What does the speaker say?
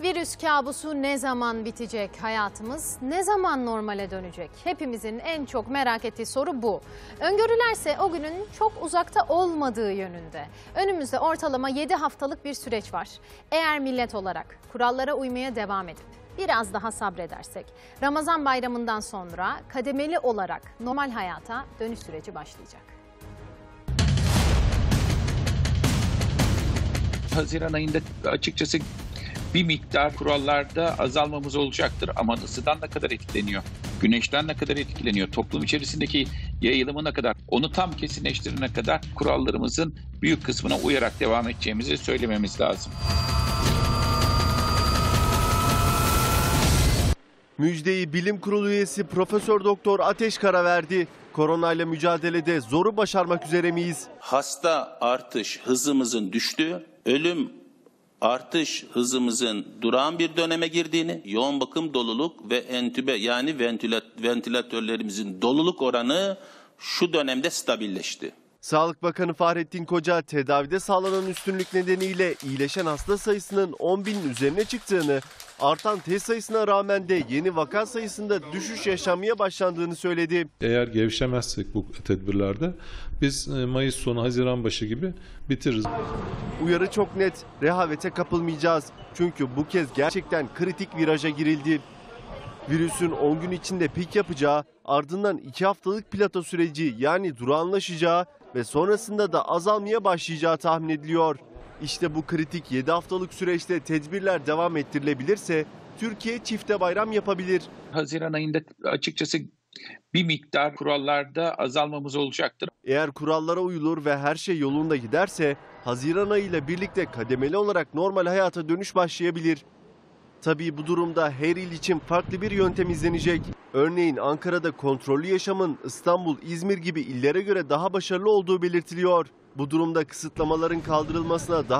Virüs kabusu ne zaman bitecek? Hayatımız ne zaman normale dönecek? Hepimizin en çok merak ettiği soru bu. Öngörülerse o günün çok uzakta olmadığı yönünde. Önümüzde ortalama 7 haftalık bir süreç var. Eğer millet olarak kurallara uymaya devam edip biraz daha sabredersek Ramazan bayramından sonra kademeli olarak normal hayata dönüş süreci başlayacak. Haziran ayında açıkçası bir miktar kurallarda azalmamız olacaktır. Ama ısıdan ne kadar etkileniyor? Güneşten ne kadar etkileniyor? Toplum içerisindeki yayılımına kadar? Onu tam kesinleştirene kadar kurallarımızın büyük kısmına uyarak devam edeceğimizi söylememiz lazım. Müjdeyi Bilim Kurulu üyesi Profesör Doktor Ateş Kara verdi. Koronayla mücadelede zoru başarmak üzere miyiz? hasta artış hızımızın düştüğü, ölüm artış hızımızın durağan bir döneme girdiğini, yoğun bakım doluluk ve entübe yani ventilat- ventilatörlerimizin doluluk oranı şu dönemde stabilleşti. Sağlık Bakanı Fahrettin Koca tedavide sağlanan üstünlük nedeniyle iyileşen hasta sayısının 10 binin üzerine çıktığını, artan test sayısına rağmen de yeni vaka sayısında düşüş yaşanmaya başlandığını söyledi. Eğer gevşemezsek bu tedbirlerde biz e, Mayıs sonu Haziran başı gibi bitiririz. Uyarı çok net, rehavete kapılmayacağız. Çünkü bu kez gerçekten kritik viraja girildi. Virüsün 10 gün içinde pik yapacağı, ardından 2 haftalık plato süreci yani durağanlaşacağı ve sonrasında da azalmaya başlayacağı tahmin ediliyor. İşte bu kritik 7 haftalık süreçte tedbirler devam ettirilebilirse Türkiye çifte bayram yapabilir. Haziran ayında açıkçası bir miktar kurallarda azalmamız olacaktır. Eğer kurallara uyulur ve her şey yolunda giderse Haziran ayıyla birlikte kademeli olarak normal hayata dönüş başlayabilir. Tabii bu durumda her il için farklı bir yöntem izlenecek. Örneğin Ankara'da kontrollü yaşamın İstanbul, İzmir gibi illere göre daha başarılı olduğu belirtiliyor. Bu durumda kısıtlamaların kaldırılmasına daha